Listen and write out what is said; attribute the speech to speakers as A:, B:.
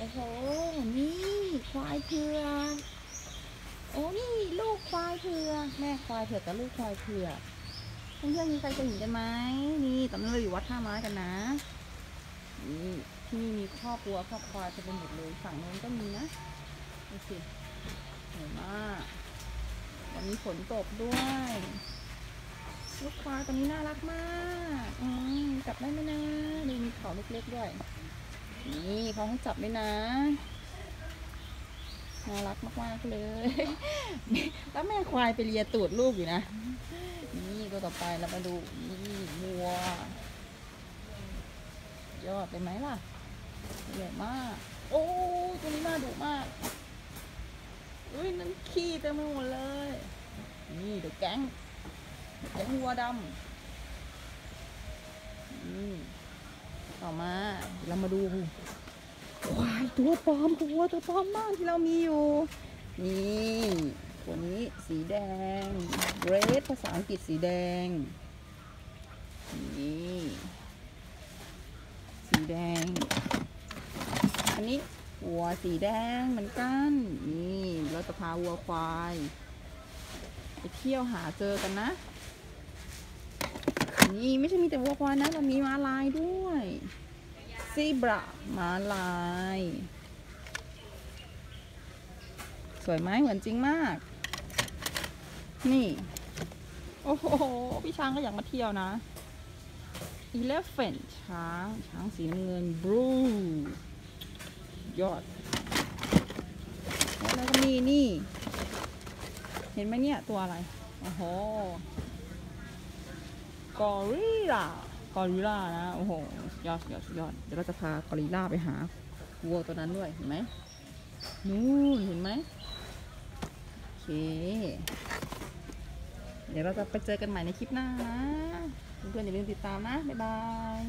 A: โอ้โห นี่ควายเผือกโอ้นี่ลูกควายเผือกแม่ควายเผือกกับลูกควายเผือกเพื่อนๆมีใครเคยเห็นกันไหมนี่ตอนนี้เราอยู่วัดท่าไม้กันนะนี่ที่นี่มีครอบครัวครอบควายจะเป็นหมดเลยฝั่งโน้นก็มีนะดูสิสวยมากวันนี้ฝนตกด้วย ลูกควายตัวนี้น่ารักมาก อืมจับได้ไหมนะดูมีเขาเล็กๆด้วย นี่เขาให้จับด้วยนะน่ารักมากๆเลย แล้วแม่ควายไปเลียตูดลูกอยู่นะ นี่ตัวต่อไปเรามาดูนี่วัวยอดไปไหมล่ะใหญ่มาก โอ้ตัวนี้น่าดุมากอุ้ยนั่นขี้เต็มไปหมดเลย นี่เดี๋ยวแก๊งแก๊งวัวดำอืม ต่อมาเรามาดูควายตัวปลอมวัวตัวปลอมมากที่เรามีอยู่ นี่ตัวนี้สีแดง red ภาษาอังกฤษสีแดง นี่ สีแดง อันนี้วัวสีแดงเหมือนกัน นี่เราจะพาวัวควาย ไปเที่ยวหาเจอกันนะ นี่ไม่ใช่มีแต่วัวควายนะเรามีม้าลายด้วย ซีบราม้าลาย สวยไหมเหมือนจริงมาก นี่ โอ้โห พี่ช้างก็อยากมาเที่ยวนะ elephant ช้าง ช้างสีน้ำเงิน blue ยอด แล้วก็มีนี่ เห็นไหมเนี่ย ตัวอะไร โอ้โห กอริลลา กอริลลานะ โอ้โหยอดยอดยอด เดี๋ยวเราจะพากอริลลาไปหาวัวตัวนั้นด้วย เห็นไหมนู่นเห็นไหมโอเค เดี๋ยวเราจะไปเจอกันใหม่ในคลิปหน้านะ เพื่อนๆอย่าลืมติดตามนะ บ๊ายบาย